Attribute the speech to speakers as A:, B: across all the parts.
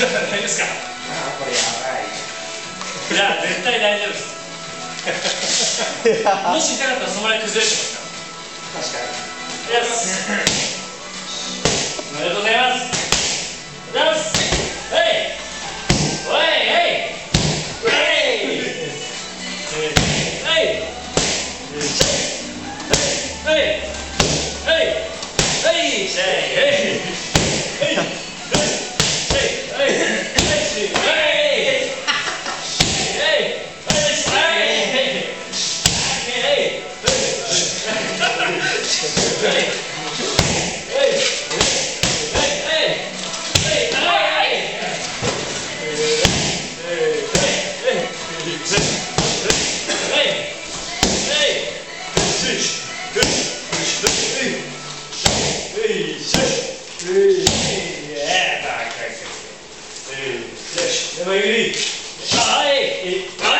A: 大丈夫ですか？
B: あこれやばい。
A: じゃあ絶対大丈夫です。もし痛かったらそのぐらい崩れてますか
B: 確かに。
A: らですおめでとうございます。おめでとうございます。はいおいはいはいはいはいはいはいはいはいはい Yeah, back, back, back. Two, six. Everybody ready? Shut up!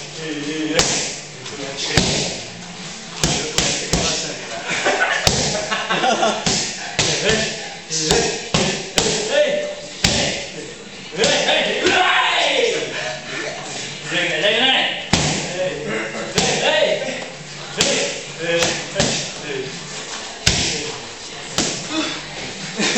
A: ち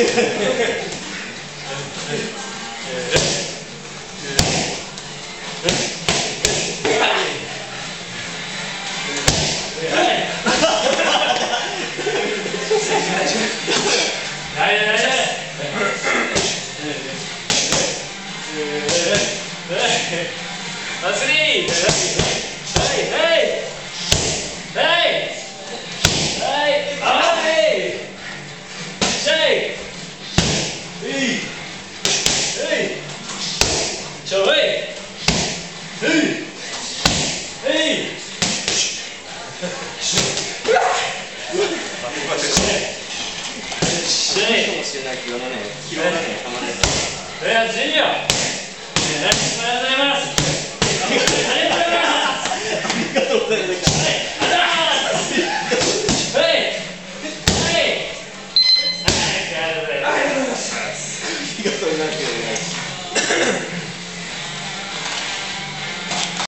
A: しゃい
B: かもしれないけどねがねたまんない
A: それは10秒おめでとうございます